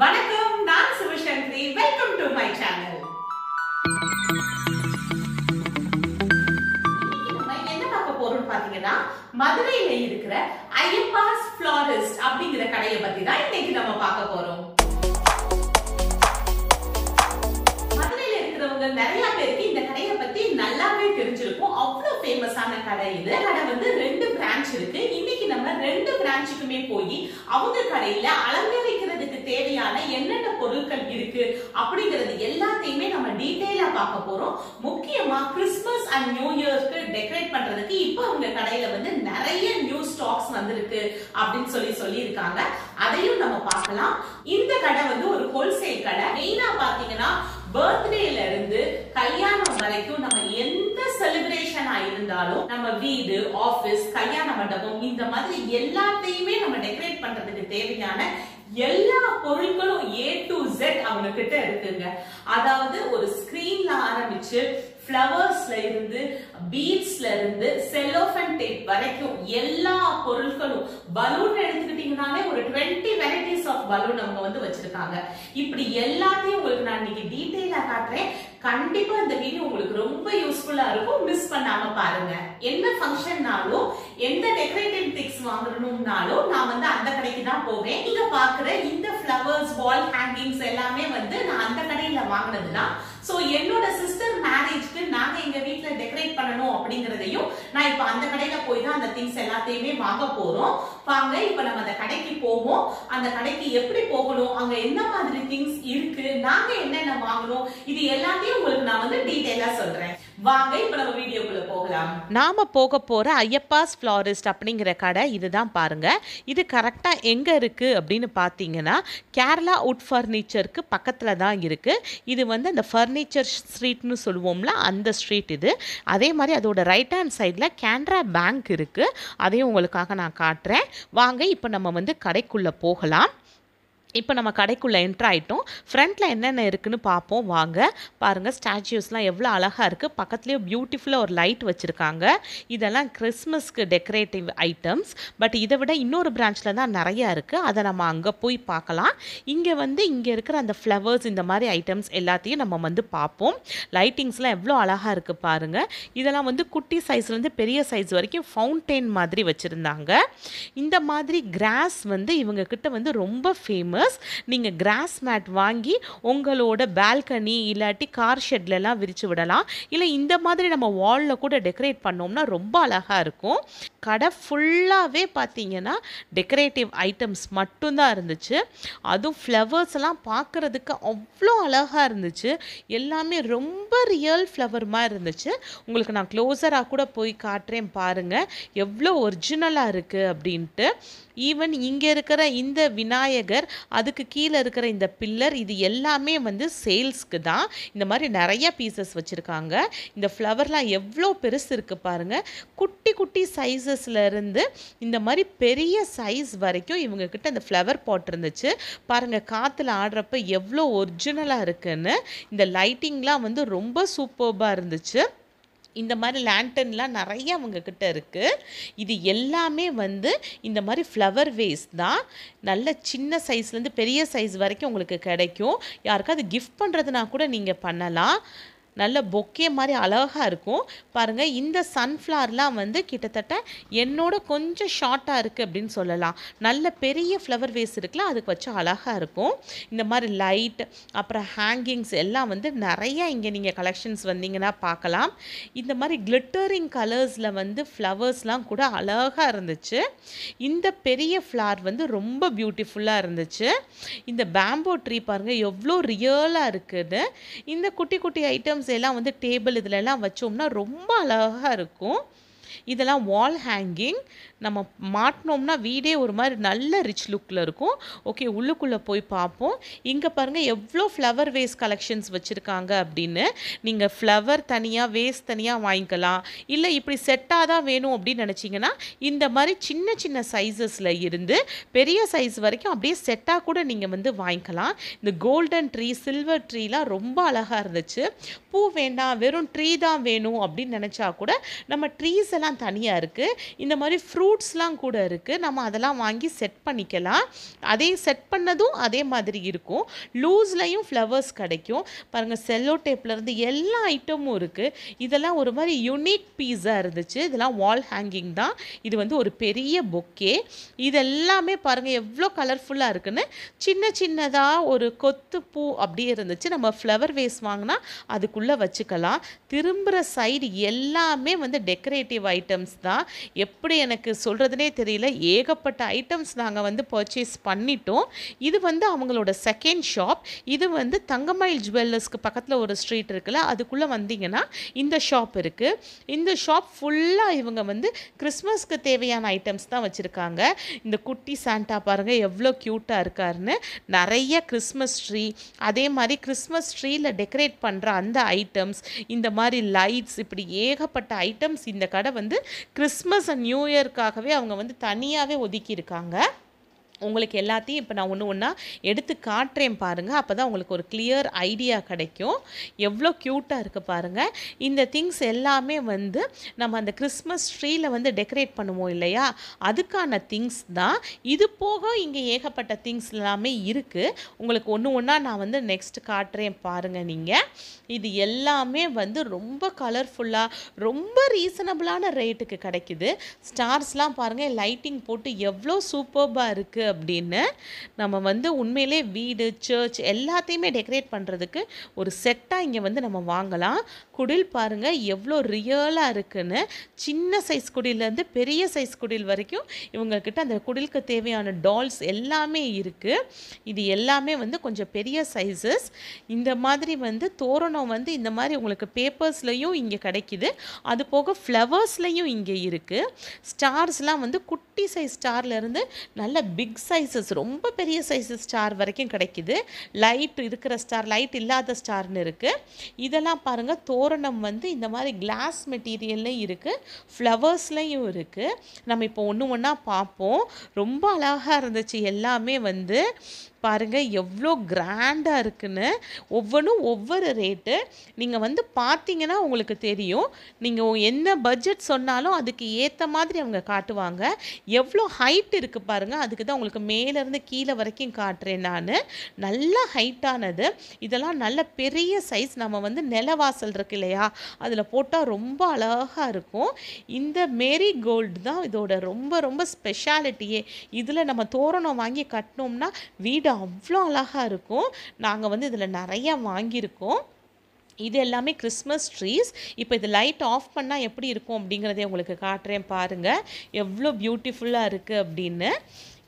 வணக்கம் நான் Sivasankari. Welcome to my channel என்ன பார்க்க போறோம்னு பாத்தீங்கன்னா மதுரையில இருக்கிற ஐயப்பாஸ் ஃபிளாரிஸ்ட் அப்படிங்கிற கடையை பத்தி தான் இன்னைக்கு நம்ம பார்க்க போறோம். மதுரையில இருக்கிறவங்க நிறைய பேருக்கு இந்த கடையை பத்தி நல்லாவே தெரிஞ்சிருக்கும். அவ்வளவு ஃபேமஸான கடை இது. கடை வந்து ரெண்டு பிரான்ச் இருக்கு. இன்னைக்கு நம்ம ரெண்டு பிரான்ச்சுக்குமே போய் அவங்க கடையில அலங்கரிக்க தேவையான என்னென்ன பொருட்கள் இருக்கு அப்படிங்கறது எல்லாத்தையுமே நம்ம டீடைலா பார்க்க போறோம். முக்கியமா கிறிஸ்மஸ் அண்ட் நியூ இயர்க்கு டெக்கரேட் பண்றதுக்கு இப்போ அவங்க கடையில வந்து நிறைய நியூ ஸ்டாக்ஸ் வந்திருக்கு அப்படின்னு சொல்லி சொல்லி இருக்காங்க அதையும் நம்ம பார்க்கலாம். இந்த கடை வந்து ஒரு ஹோல்சேல் கடை. மெயினா பாத்தீங்கன்னா பர்த்டேல இருந்து கல்யாணம் வரைக்கும் நம்ம எந்த செலிப்ரேஷனா இருந்தாலும் நம்ம வீடு ஆபீஸ் கல்யாண மண்டபம் இந்த மாதிரி எல்லாத்தையுமே நம்ம டெக்கரேட் பண்றதுக்கு தேவையான எல்லா பொருட்களும் ஏ டு ஜெட் அவங்க கிட்ட இருக்குங்க. அதாவது ஒரு ஸ்கிரீன்ல ஆரம்பிச்சு ஃப்ளவர்ஸ்ல இருந்து பீட்ஸ்ல இருந்து செல்லோஃபன் டேப் வரைக்கும் எல்லா பொருட்களும் பலூன் எடுத்துக்கிட்டீங்கனாலே ஒரு 20 வெரைட்டிஸ் ஆஃப் பலூன் அவங்க வந்து வச்சிருக்காங்க. இப்படி எல்லாத்தையும் உங்களுக்கு நான் இன்னைக்கு டீட்டெயிலா காட்டுறேன். கண்டிப்பா இந்த வீடியோ உங்களுக்கு ரொம்ப யூஸ்ஃபுல்லா இருக்கும். மிஸ் பண்ணாம பாருங்க. என்ன ஃபங்க்ஷன்னாலும் எந்த டெக்கரேட்டிவ் திங்ஸ் வாங்கணும்னாலும் நான் வந்து அந்த கடைக்கு தான் போவேன். நீங்க பாக்குற இந்த ஃப்ளவர்ஸ் வால் ஹேங்கிங்ஸ் எல்லாமே வந்து நான் அந்த கடையில வாங்கினது தான் சோ என்னோட சிஸ்டர் மேரேஜ்க்கு நாங்க எங்க வீட்ல டெக்கரேட் பண்ணணும் அப்படிங்கறதையும் நான் இப்ப அந்த கடையில போய் தான் அந்த திங்ஸ் எல்லாத்தையுமே வாங்க போறோம். வாங்க இப்ப நம்ம அந்த கடைக்கு போவோம். அந்த கடைக்கு எப்படி போகணும்? அங்க என்ன மாதிரி திங்ஸ் இருக்கு? நாங்க என்னென்ன வாங்கணும்? இது எல்லாத்தையும் உங்களுக்கு நான் வந்து டீடைலா சொல்றேன். வாங்க இப்ப நம்ம வீடியோக்குள்ள போகலாம். நாம போக போற ஐயப்பாஸ் ஃப்ளாரிஸ்ட் அப்படிங்கிற கடை இதுதான் பாருங்க. இது கரெக்டா எங்க இருக்கு அப்படின்னு பார்த்தீங்கன்னா கேரளா உட் ஃபர்னிச்சருக்கு பக்கத்துல தான் இருக்கு. இது வந்து அந்த ஃபர்னிச்சர் ஸ்ட்ரீட்னு சொல்லுவோம்ல அந்த ஸ்ட்ரீட் இது. அதே மாதிரி அதோட ரைட் ஹேண்ட் சைடில் கேனரா பேங்க் இருக்கு. அதையும் உங்களுக்காக நான் காட்டுறேன். வாங்க இப்போ நம்ம வந்து கடைக்குள்ள போகலாம். இப்போ நம்ம கடைக்குள்ளே என்ட்ரு ஆகிட்டோம் ஃப்ரண்ட்டில் என்னென்ன இருக்குன்னு பார்ப்போம். வாங்க. பாருங்கள் ஸ்டாச்சுஸ்லாம் எவ்வளோ அழகாக இருக்குது பக்கத்துலேயே பியூட்டிஃபுல்லாக ஒரு லைட் வச்சுருக்காங்க. இதெல்லாம் கிறிஸ்மஸ்க்கு டெக்கரேட்டிவ் ஐட்டம்ஸ் பட் இதை விட இன்னொரு பிரான்ச்சில் தான் நிறையா இருக்குது அதை நம்ம அங்கே போய் பார்க்கலாம். இங்கே வந்து இங்கே இருக்கிற அந்த ஃப்ளவர்ஸ் இந்த மாதிரி ஐட்டம்ஸ் எல்லாத்தையும் நம்ம வந்து பார்ப்போம். லைட்டிங்ஸ்லாம் எவ்வளோ அழகாக இருக்குது பாருங்கள் இதெல்லாம் வந்து குட்டி சைஸ்லேருந்து பெரிய சைஸ் வரைக்கும் ஃபவுண்டெயின் மாதிரி வச்சுருந்தாங்க. இந்த மாதிரி கிராஸ் வந்து இவங்கக்கிட்ட வந்து ரொம்ப ஃபேமஸ் நீங்கள் கிராஸ் மேட் வாங்கி உங்களோட பால்கனி இல்லாட்டி கார் ஷெட்லலாம் விரித்து விடலாம். இல்லை இந்த மாதிரி நம்ம வாலில் கூட டெக்கரேட் பண்ணோம்னா ரொம்ப அழகாக இருக்கும். கடை ஃபுல்லாகவே பார்த்தீங்கன்னா டெக்கரேட்டிவ் ஐட்டம்ஸ் மட்டும்தான் இருந்துச்சு. அதுவும் ஃப்ளவர்ஸ் எல்லாம் பார்க்குறதுக்கு அவ்வளோ அழகாக இருந்துச்சு. எல்லாமே ரொம்ப ரியல் ஃப்ளவர் மாதிரி இருந்துச்சு. உங்களுக்கு நான் க்ளோஸராக கூட போய் காட்டுறேன் பாருங்கள் எவ்வளோ ஒரிஜினலாக இருக்குது அப்படின்ட்டு. ஈவன் இங்கே இருக்கிற இந்த விநாயகர் அதுக்கு கீழே இருக்கிற இந்த பில்லர் இது எல்லாமே வந்து சேல்ஸ்க்கு தான். இந்த மாதிரி நிறைய பீசஸ் வச்சுருக்காங்க. இந்த ஃப்ளவர்லாம் எவ்வளோ பெருசு இருக்குது பாருங்கள் குட்டி குட்டி சைஸஸ்லேருந்து இந்த மாதிரி பெரிய சைஸ் வரைக்கும் இவங்கக்கிட்ட அந்த ஃப்ளவர் பாட் இருந்துச்சு. பாருங்கள் காற்றுல ஆடுறப்ப எவ்வளோ ஒரிஜினலாக இருக்குன்னு. இந்த லைட்டிங்லாம் வந்து ரொம்ப சூப்பர்பாக இருந்துச்சு. இந்த மாதிரி லேண்டன்லாம் நிறைய அவங்கக்கிட்ட இருக்குது இது எல்லாமே வந்து இந்த மாதிரி ஃப்ளவர் வேஸ் தான். நல்ல சின்ன சைஸ்லேருந்து பெரிய சைஸ் வரைக்கும் உங்களுக்கு கிடைக்கும். யாருக்காவது கிஃப்ட் பண்ணுறதுனா கூட நீங்கள் பண்ணலாம். நல்ல பொக்கே மாதிரி அழகாக இருக்கும். பாருங்கள் இந்த சன்ஃப்ளவர்லாம் வந்து கிட்டத்தட்ட என்னோட கொஞ்சம் ஷார்ட்டாக இருக்குது அப்படின்னு சொல்லலாம். நல்ல பெரிய ஃப்ளவர் வேஸ் இருக்குல்ல அதுக்கு வச்சு அழகாக இருக்கும். இந்த மாதிரி லைட் அப்புறம் ஹேங்கிங்ஸ் எல்லாம் வந்து நிறைய இங்கே நீங்கள் கலெக்ஷன்ஸ் வந்தீங்கன்னா பார்க்கலாம். இந்த மாதிரி கிளிட்டரிங் கலர்ஸில் வந்து ஃப்ளவர்ஸ்லாம் கூட அழகாக இருந்துச்சு. இந்த பெரிய ஃப்ளார் வந்து ரொம்ப பியூட்டிஃபுல்லாக இருந்துச்சு. இந்த பேம்போ ட்ரீ பாருங்கள் எவ்வளோ ரியலாக இருக்குது இந்த குட்டி குட்டி ஐட்டம்ஸ் எல்லாம் வந்து டேபிள் இதிலெல்லாம் வச்சோம்னா ரொம்ப அழகாக இருக்கும். இதெல்லாம் வால் ஹேங்கிங் நம்ம மாட்டினோம்னா வீடே ஒரு மாதிரி நல்ல ரிச் லுக்கில் இருக்கும். ஓகே உள்ளுக்குள்ளே போய் பார்ப்போம். இங்கே பாருங்கள் எவ்வளோ ஃப்ளவர் வேஸ் கலெக்ஷன்ஸ் வச்சுருக்காங்க அப்படின்னு. நீங்கள் ஃப்ளவர் தனியாக வேஸ் தனியாக வாங்கிக்கலாம். இல்லை இப்படி செட்டாக தான் வேணும் அப்படின்னு நினச்சிங்கன்னா இந்த மாதிரி சின்ன சின்ன சைஸஸில் இருந்து பெரிய சைஸ் வரைக்கும் அப்படியே செட்டாக கூட நீங்கள் வந்து வாங்கிக்கலாம். இந்த கோல்டன் ட்ரீ சில்வர் ட்ரீலாம் ரொம்ப அழகாக இருந்துச்சு. பூ வேண்டாம் வெறும் ட்ரீ தான் வேணும் அப்படின்னு நினச்சா கூட நம்ம ட்ரீஸ் எல்லாம் தனியாக இருக்குது இந்த மாதிரி ஃப்ரூட் ஃப்ரூட்ஸ்லாம் கூட இருக்குது நம்ம அதெல்லாம் வாங்கி செட் பண்ணிக்கலாம். அதே செட் பண்ணதும் அதே மாதிரி இருக்கும். லூஸ்லையும் ஃப்ளவர்ஸ் கிடைக்கும். பாருங்கள் செல்லோ டேப்லேருந்து எல்லா ஐட்டமும் இருக்குது இதெல்லாம் ஒரு மாதிரி யுனிக் பீஸாக இருந்துச்சு. இதெல்லாம் வால் ஹேங்கிங் தான். இது வந்து ஒரு பெரிய பொக்கே இதெல்லாமே பாருங்கள் எவ்வளோ கலர்ஃபுல்லாக இருக்குன்னு. சின்ன சின்னதாக ஒரு கொத்து பூ அப்படியே இருந்துச்சு. நம்ம ஃப்ளவர் வேஸ் வாங்கினா அதுக்குள்ளே வச்சுக்கலாம். திரும்புகிற சைடு எல்லாமே வந்து டெக்கரேட்டிவ் ஐட்டம்ஸ் தான். எப்படி எனக்கு சொல்கிறதுனே தெரியல. ஏகப்பட்ட ஐட்டம்ஸ் நாங்கள் வந்து பர்ச்சேஸ் பண்ணிட்டோம். இது வந்து அவங்களோட செகண்ட் ஷாப் இது வந்து தங்கமயில் ஜுவல்லர்ஸ்க்கு பக்கத்தில் ஒரு ஸ்ட்ரீட் இருக்குல்ல அதுக்குள்ளே வந்தீங்கன்னா இந்த ஷாப் இருக்குது இந்த ஷாப் ஃபுல்லாக இவங்க வந்து கிறிஸ்மஸ்க்கு தேவையான ஐட்டம்ஸ் தான் வச்சுருக்காங்க. இந்த குட்டி சாண்டா பாருங்கள் எவ்வளோ க்யூட்டாக இருக்காருன்னு. நிறைய கிறிஸ்மஸ் ட்ரீ அதே மாதிரி கிறிஸ்மஸ் ட்ரீயில் டெக்கரேட் பண்ணுற அந்த ஐட்டம்ஸ் இந்த மாதிரி லைட்ஸ் இப்படி ஏகப்பட்ட ஐட்டம்ஸ் இந்த கடை வந்து கிறிஸ்மஸ் அண்ட் நியூ இயர்க்காக இயர்க்காகவே அவங்க வந்து தனியாகவே ஒதுக்கியிருக்காங்க. உங்களுக்கு எல்லாத்தையும் இப்போ நான் ஒன்று ஒன்றா எடுத்து காட்டுறேன் பாருங்கள் அப்போ தான் உங்களுக்கு ஒரு கிளியர் ஐடியா கிடைக்கும். எவ்வளோ க்யூட்டாக இருக்குது பாருங்கள் இந்த திங்ஸ் எல்லாமே வந்து நம்ம அந்த கிறிஸ்மஸ் ட்ரீயில் வந்து டெக்கரேட் பண்ணுவோம் இல்லையா? அதுக்கான திங்ஸ் தான். இது போக இங்கே ஏகப்பட்ட திங்ஸ் எல்லாமே இருக்குது உங்களுக்கு ஒன்று ஒன்றா நான் வந்து நெக்ஸ்ட் காட்டுறேன் பாருங்கள் நீங்கள் இது எல்லாமே வந்து ரொம்ப கலர்ஃபுல்லாக ரொம்ப ரீசனபிளான ரேட்டுக்கு கிடைக்குது. ஸ்டார்ஸ்லாம் பாருங்கள் லைட்டிங் போட்டு எவ்வளோ சூப்பர்பாக இருக்குது அப்படின்னு நம்ம வந்து உண்மையிலே வீடு சர்ச் எல்லாத்தையுமே டெக்கரேட் பண்ணுறதுக்கு ஒரு செட்டாக இங்கே வந்து நம்ம வாங்கலாம். குடில் பாருங்கள் எவ்வளோ ரியலாக இருக்குன்னு. சின்ன சைஸ் குடிலேருந்து பெரிய சைஸ் குடில் வரைக்கும் இவங்கக்கிட்ட அந்த குடிலுக்கு தேவையான டால்ஸ் எல்லாமே இருக்குது இது எல்லாமே வந்து கொஞ்சம் பெரிய சைஸஸ் இந்த மாதிரி வந்து தோரணம் வந்து இந்த மாதிரி உங்களுக்கு பேப்பர்ஸ்லையும் இங்கே கிடைக்குது. அது போக ஃப்ளவர்ஸ்லையும் இங்கே இருக்குது ஸ்டார்ஸ்லாம் வந்து குட்டி சைஸ் ஸ்டார்லேருந்து நல்ல பிக் சைஸஸ் ரொம்ப பெரிய சைஸஸ் ஸ்டார் வரைக்கும் கிடைக்குது. லைட் இருக்கிற ஸ்டார் லைட் இல்லாத ஸ்டார்னு இருக்குது இதெல்லாம் பாருங்கள் தோரணம் வந்து இந்த மாதிரி கிளாஸ் மெட்டீரியல்லையும் இருக்குது ஃப்ளவர்ஸ்லையும் இருக்குது நம்ம இப்போ ஒன்று ஒன்றா பார்ப்போம். ரொம்ப அழகாக இருந்துச்சு. எல்லாமே வந்து பாருங்கள் எவ்வளோ கிராண்டாக இருக்குன்னு. ஒவ்வொன்றும் ஒவ்வொரு ரேட்டு. நீங்கள் வந்து பார்த்தீங்கன்னா உங்களுக்கு தெரியும். நீங்கள் என்ன பட்ஜெட் சொன்னாலும் அதுக்கு ஏற்ற மாதிரி அவங்க காட்டுவாங்க. எவ்வளோ ஹைட் இருக்குது பாருங்கள் அதுக்கு தான் உங்களுக்கு மேலேருந்து கீழே வரைக்கும் காட்டுறேன் நான். நல்ல ஹைட்டானது இதெல்லாம் நல்ல பெரிய சைஸ் நம்ம வந்து நிலவாசல் இருக்கு இல்லையா? அதில் போட்டால் ரொம்ப அழகாக இருக்கும். இந்த மேரி கோல்டு தான் இதோட ரொம்ப ரொம்ப ஸ்பெஷாலிட்டியே இதில் நம்ம தோரணம் வாங்கி கட்டினோம்னா வீடு அவ்வளோ அழகாக இருக்கும். நாங்கள் வந்து இதில் நிறையா வாங்கியிருக்கோம். இது எல்லாமே கிறிஸ்மஸ் ட்ரீஸ் இப்போ இது லைட் ஆஃப் பண்ணால் எப்படி இருக்கும் அப்படிங்கிறதே உங்களுக்கு காட்டுறேன் பாருங்கள் எவ்வளோ பியூட்டிஃபுல்லாக இருக்குது அப்படின்னு.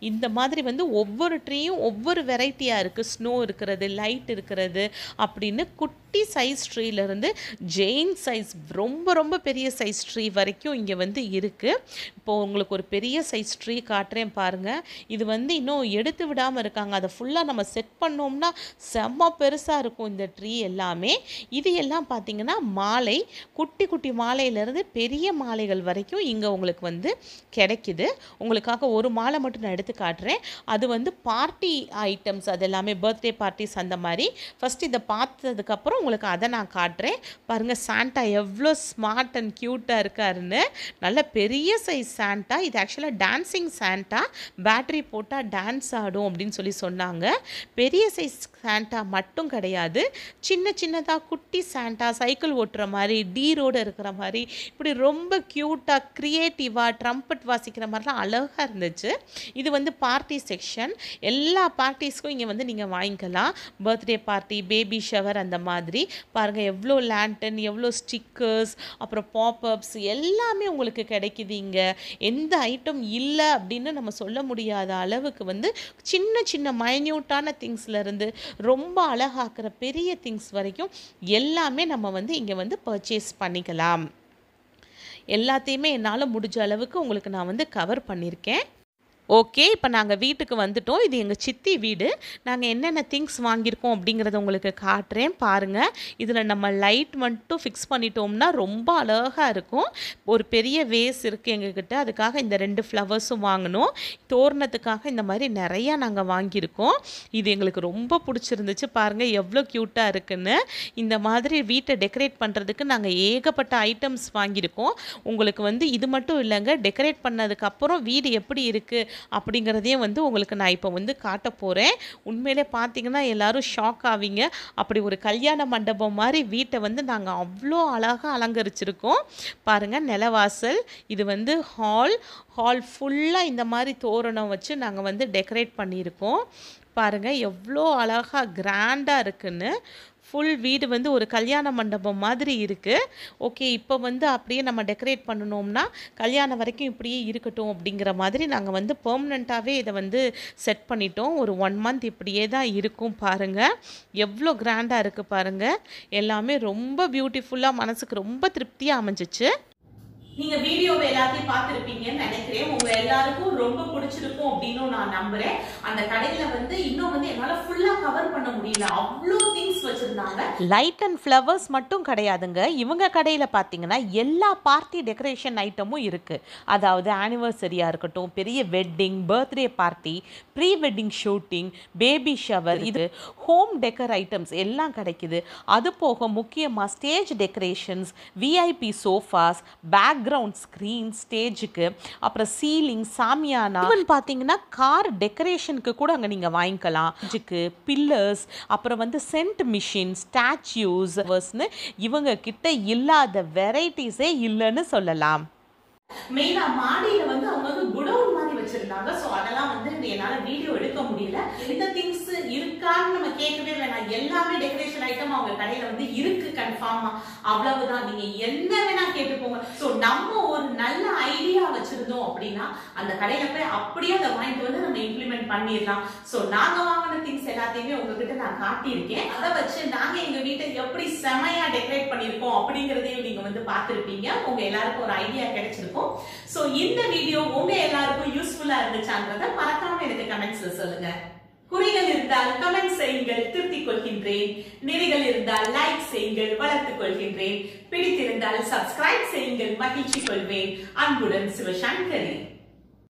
இந்த மாதிரி வந்து ஒவ்வொரு ட்ரீயும் ஒவ்வொரு வெரைட்டியாக இருக்குது ஸ்னோ இருக்கிறது லைட் இருக்கிறது அப்படின்னு குட்டி சைஸ் ட்ரீலேருந்து ஜெயின் சைஸ் ரொம்ப ரொம்ப பெரிய சைஸ் ட்ரீ வரைக்கும் இங்கே வந்து இருக்குது இப்போது உங்களுக்கு ஒரு பெரிய சைஸ் ட்ரீ காட்டுறேன் பாருங்கள் இது வந்து இன்னும் எடுத்து விடாமல் இருக்காங்க. அதை ஃபுல்லாக நம்ம செட் பண்ணோம்னா செம்ம பெருசாக இருக்கும் இந்த ட்ரீ எல்லாமே. இது எல்லாம் பார்த்தீங்கன்னா மாலை குட்டி குட்டி மாலையிலேருந்து பெரிய மாலைகள் வரைக்கும் இங்கே உங்களுக்கு வந்து கிடைக்குது. உங்களுக்காக ஒரு மாலை மட்டும் நான் எடுத்து காட்டுறேன். அது வந்து பார்ட்டி ஐட்டம்ஸ் அது எல்லாமே பர்த்டே பார்ட்டிஸ் அந்த மாதிரி. ஃபஸ்ட் இதை பார்த்ததுக்கப்புறம் உங்களுக்கு அதை நான் காட்டுறேன். பாருங்கள் சாண்டா எவ்வளோ ஸ்மார்ட் அண்ட் க்யூட்டாக இருக்காருன்னு. நல்ல பெரிய சைஸ் சாண்டா இது ஆக்சுவலாக டான்சிங் சாண்டா பேட்ரி போட்டால் டான்ஸ் ஆடும் அப்படின்னு சொல்லி சொன்னாங்க. பெரிய சைஸ் சாண்டா மட்டும் கிடையாது. சின்ன சின்னதாக குட்டி சாண்டா சைக்கிள் ஓட்டுற மாதிரி டீரோடு இருக்கிற மாதிரி. இப்படி ரொம்ப க்யூட்டாக க்ரியேட்டிவாக ட்ரம்பட் வாசிக்கிற மாதிரிலாம் அழகாக இருந்துச்சு. இது வந்து வந்து பார்ட்டி செக்ஷன் எல்லா பார்ட்டிஸ்க்கும் இங்கே வந்து நீங்கள் வாங்கிக்கலாம். பர்த்டே பார்ட்டி பேபி ஷவர் அந்த மாதிரி. பாருங்கள் எவ்வளோ லேண்டன் எவ்வளோ ஸ்டிக்கர்ஸ் அப்புறம் பாப்அப்ஸ் எல்லாமே உங்களுக்கு கிடைக்குது இங்கே. எந்த ஐட்டம் இல்லை அப்படின்னு நம்ம சொல்ல முடியாத அளவுக்கு வந்து சின்ன சின்ன மைன்யூட்டான திங்ஸ்லேருந்து ரொம்ப அழகாக்குற பெரிய திங்ஸ் வரைக்கும் எல்லாமே நம்ம வந்து இங்கே வந்து பர்ச்சேஸ் பண்ணிக்கலாம். எல்லாத்தையுமே என்னால் முடிஞ்ச அளவுக்கு உங்களுக்கு நான் வந்து கவர் பண்ணியிருக்கேன் ஓகே இப்போ நாங்கள் வீட்டுக்கு வந்துட்டோம். இது எங்கள் சித்தி வீடு. நாங்கள் என்னென்ன திங்ஸ் வாங்கியிருக்கோம் அப்படிங்கிறத உங்களுக்கு காட்டுறேன். பாருங்கள் இதில் நம்ம லைட் மட்டும் ஃபிக்ஸ் பண்ணிட்டோம்னா ரொம்ப அழகாக இருக்கும். ஒரு பெரிய வேஸ் இருக்குது எங்ககிட்ட. அதுக்காக இந்த ரெண்டு ஃப்ளவர்ஸும் வாங்கினோம் தோரணத்துக்காக இந்த மாதிரி நிறையா நாங்கள் வாங்கியிருக்கோம். இது எங்களுக்கு ரொம்ப பிடிச்சிருந்துச்சு. பாருங்கள் எவ்வளோ க்யூட்டாக இருக்குன்னு. இந்த மாதிரி வீட்டை டெக்கரேட் பண்ணுறதுக்கு நாங்கள் ஏகப்பட்ட ஐட்டம்ஸ் வாங்கியிருக்கோம். உங்களுக்கு வந்து இது மட்டும் இல்லைங்க. டெக்கரேட் பண்ணதுக்கப்புறம் வீடு எப்படி இருக்குது அப்படிங்கிறதையும் வந்து உங்களுக்கு நான் இப்போ வந்து காட்ட போகிறேன் உண்மையிலே பார்த்தீங்கன்னா எல்லோரும் ஷாக் ஆவீங்க. அப்படி ஒரு கல்யாண மண்டபம் மாதிரி வீட்டை வந்து நாங்கள் அவ்வளோ அழகாக அலங்கரிச்சிருக்கோம். பாருங்கள் நிலவாசல் இது வந்து ஹால் ஹால் ஃபுல்லாக இந்த மாதிரி தோரணம் வச்சு நாங்கள் வந்து டெக்கரேட் பண்ணியிருக்கோம். பாருங்கள் எவ்வளோ அழகாக கிராண்டாக இருக்குன்னு. ஃபுல் வீடு வந்து ஒரு கல்யாண மண்டபம் மாதிரி இருக்குது ஓகே இப்போ வந்து அப்படியே நம்ம டெக்கரேட் பண்ணணும்னா கல்யாணம் வரைக்கும் இப்படியே இருக்கட்டும் அப்படிங்கிற மாதிரி நாங்கள் வந்து பெர்மனண்ட்டாகவே இதை வந்து செட் பண்ணிட்டோம். ஒரு ஒன் மந்த் இப்படியே தான் இருக்கும் பாருங்கள் எவ்வளோ கிராண்டாக இருக்குது பாருங்கள் எல்லாமே ரொம்ப பியூட்டிஃபுல்லாக மனசுக்கு ரொம்ப திருப்தியாக அமைஞ்சிச்சு. நீங்கள் வீடியோவை எல்லாத்தையும் பார்த்துருப்பீங்கன்னு நினைக்கிறேன். எல்லாருக்கும் ரொம்ப பிடிச்சிருக்கும் அப்படின்னு நான் நம்புறேன். அந்த கடையில வந்து இன்னும் வந்து என்னால ஃபுல்லா கவர் பண்ண முடியல. அவ்வளோ திங்ஸ் வச்சிருந்தாங்க. லைட் அண்ட் ஃப்ளவர்ஸ் மட்டும் கிடையாதுங்க. இவங்க கடையில் பாத்தீங்கன்னா எல்லா பார்ட்டி டெக்கரேஷன் ஐட்டமும் இருக்குது அதாவது ஆனிவர்சரியாக இருக்கட்டும் பெரிய wedding birthday party pre wedding shooting baby shower இது ஹோம் டெக்கர் ஐட்டம்ஸ் எல்லாம் கிடைக்குது. அது போக முக்கியமாக stage decorations VIP sofas background screen ஸ்டேஜுக்கு அப்புறம் சீலிங் சாமியானா ஈவன் பார்த்தீங்கன்னா கார் டெக்கரேஷனுக்கு கூட அங்கே நீங்கள் வாங்கிக்கலாம். ஸ்டேஜுக்கு பில்லர்ஸ் அப்புறம் வந்து சென்ட் மிஷின் ஸ்டாச்சுஸ்னு இவங்க கிட்ட இல்லாத வெரைட்டிஸே இல்லைன்னு சொல்லலாம். மெயினா மாடியில வந்து அவங்க வந்து குடவுன் மாதிரி வச்சிருந்தாங்க சோ அதெல்லாம் வீடியோ எடுக்க முடியல. இந்த திங்ஸ் இருக்கான்னு நம்ம கேட்கவே வேணாம் எல்லாமே டெக்கரேஷன் ஐட்டம் அவங்க கடையில வந்து இருக்கு கன்ஃபார்மா அவ்வளவுதான். நீங்க என்ன வேணா கேட்டுக்கோங்க. சோ நம்ம ஒரு நல்ல ஐடியா வச்சிருந்தோம் அப்படின்னா அந்த கடையில போய் அப்படியே அதை வாங்கிட்டு வந்து நம்ம இம்ப்ளிமெண்ட் பண்ணிடலாம். சோ நாங்க வாங்கின திங்ஸ் எல்லாத்தையுமே உங்ககிட்ட நான் காட்டியிருக்கேன். அதை வச்சு நாங்க எங்க வீட்டை எப்படி பண்ணியிருக்கோம் அப்படிங்கிறதையும் நீங்க வந்து பார்த்துருப்பீங்க. உங்க எல்லாருக்கும் ஒரு ஐடியா கிடைச்சிருக்கும். சோ இந்த வீடியோ உங்க எல்லாருக்கும் யூஸ்ஃபுல்லா இருந்துச்சான்றத மறக்காம எனக்கு கமெண்ட்ஸ்ல சொல்லுங்க. குறைகள் இருந்தால் கமெண்ட் செய்யுங்கள் திருத்திக் கொள்கின்றேன். நிறைகள் இருந்தால் லைக் செய்யுங்கள் வளர்த்துக் கொள்கின்றேன். பிடித்திருந்தால் சப்ஸ்கிரைப் செய்யுங்கள் மகிழ்ச்சி கொள்வேன். அன்புடன் சிவசங்கரி.